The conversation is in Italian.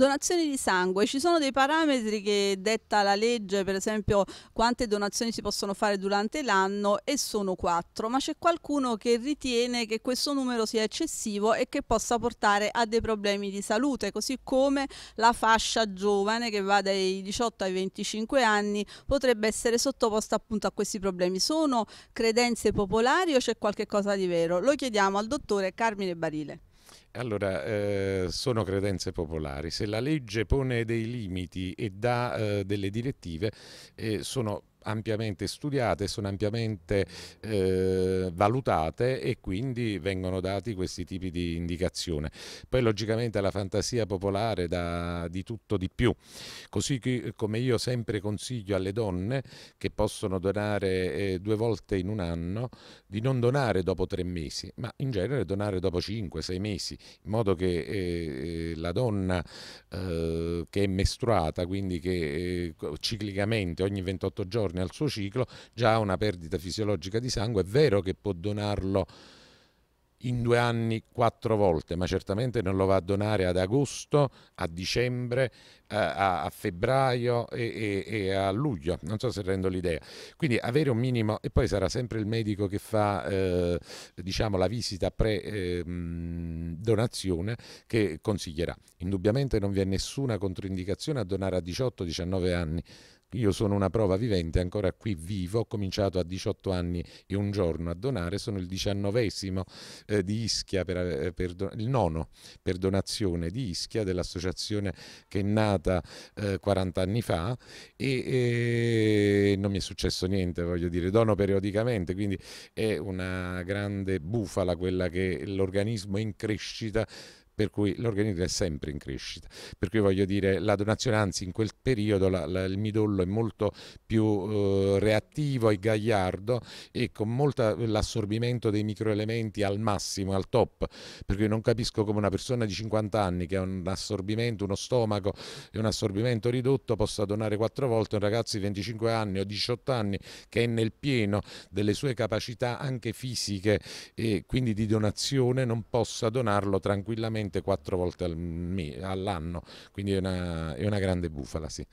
Donazioni di sangue, ci sono dei parametri che detta la legge, per esempio quante donazioni si possono fare durante l'anno e sono quattro, ma c'è qualcuno che ritiene che questo numero sia eccessivo e che possa portare a dei problemi di salute, così come la fascia giovane che va dai 18 ai 25 anni potrebbe essere sottoposta appunto a questi problemi. Sono credenze popolari o c'è qualche cosa di vero? Lo chiediamo al dottore Carmine Barile. Allora, eh, sono credenze popolari. Se la legge pone dei limiti e dà eh, delle direttive, eh, sono ampiamente studiate, sono ampiamente eh, valutate e quindi vengono dati questi tipi di indicazione. Poi logicamente la fantasia popolare dà di tutto di più, così come io sempre consiglio alle donne che possono donare eh, due volte in un anno, di non donare dopo tre mesi, ma in genere donare dopo cinque, sei mesi, in modo che eh, la donna eh, che è mestruata, quindi che eh, ciclicamente ogni 28 giorni giorni al suo ciclo già ha una perdita fisiologica di sangue, è vero che può donarlo in due anni quattro volte, ma certamente non lo va a donare ad agosto, a dicembre, a, a febbraio e, e, e, a luglio, non so se rendo l'idea. Quindi avere un minimo, e poi sarà sempre il medico che fa eh, diciamo, la visita pre-donazione ehm, eh, che consiglierà. Indubbiamente non vi è nessuna controindicazione a donare a 18-19 anni io sono una prova vivente, ancora qui vivo, ho cominciato a 18 anni e un giorno a donare, sono il diciannovesimo eh, di Ischia, per, eh, per il nono per donazione di Ischia, dell'associazione che è nata eh, 40 anni fa e, e, non mi è successo niente, voglio dire, dono periodicamente, quindi è una grande bufala quella che l'organismo è in crescita per cui l'organismo è sempre in crescita. Per cui voglio dire, la donazione, anzi in quel periodo la, la, il midollo è molto più eh, reattivo e gagliardo e con molto l'assorbimento dei microelementi al massimo, al top, per cui non capisco come una persona di 50 anni che ha un assorbimento, uno stomaco e un assorbimento ridotto possa donare quattro volte un ragazzo di 25 anni o 18 anni che è nel pieno delle sue capacità anche fisiche e quindi di donazione non possa donarlo tranquillamente quattro volte all'anno, quindi è una, è una grande bufala. Sì.